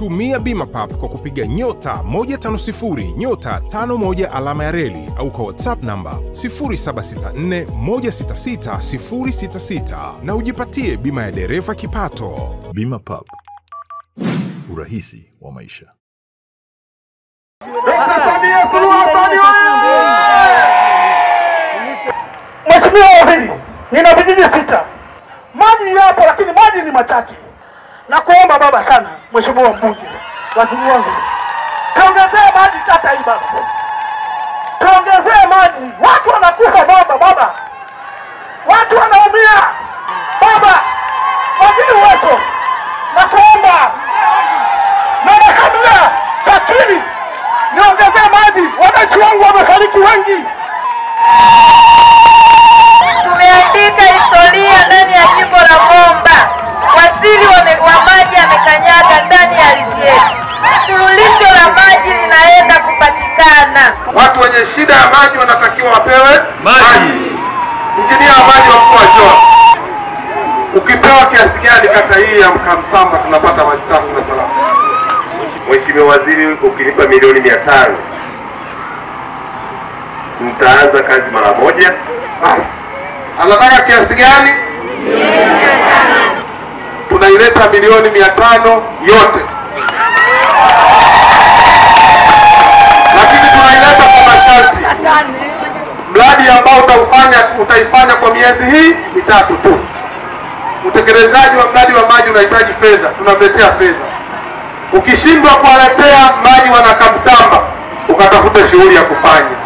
Tumia Bima Pap kwa kupiga nyota 150 nyota 51 alama ya reli au kwa WhatsApp namba 0764 166 066 na ujipatie bima ya dereva kipato. Bima Pap, urahisi wa maisha. Mheshimiwa Waziri, nina vijiji sita, maji yapo lakini maji ni machache. Na kuomba baba sana, Mheshimiwa mbunge, waziri wangu, tuongezee maji kata hii baba, tuongezee maji. Watu wanakufa baba, baba, watu wanaumia baba. Waziri uwezo, nakuomba mama Samia fakiri, niongezee maji, wananchi wangu wamefariki wengi. Maji amekanyaga ndani ya ardhi yetu. Suluhisho la maji linaenda kupatikana. Watu wenye shida ya maji wanatakiwa wapewe maji. Injinia wa maji wa mkoa wa Njombe, ukipewa kiasi gani kata hii ya Mkamsamba tunapata maji safi na salama? Mheshimiwa Waziri, ukinipa milioni mia tano nitaanza kazi mara moja. Basi anataka kiasi gani? Tunaileta milioni mia tano yote, lakini tunaileta kwa masharti. Mradi ambao utaufanya utaifanya kwa miezi hii mitatu tu. Utekelezaji wa mradi wa maji unahitaji fedha, tunamletea fedha. Ukishindwa kuwaletea maji wanakamsamba, ukatafuta shughuli ya kufanya.